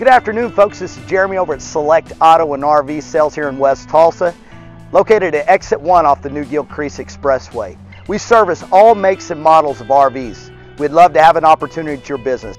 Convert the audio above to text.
Good afternoon, folks. This is Jeremy over at Select Auto and RV Sales here in West Tulsa, located at Exit 1 off the New Gilcrease Expressway. We service all makes and models of RVs. We'd love to have an opportunity at your business.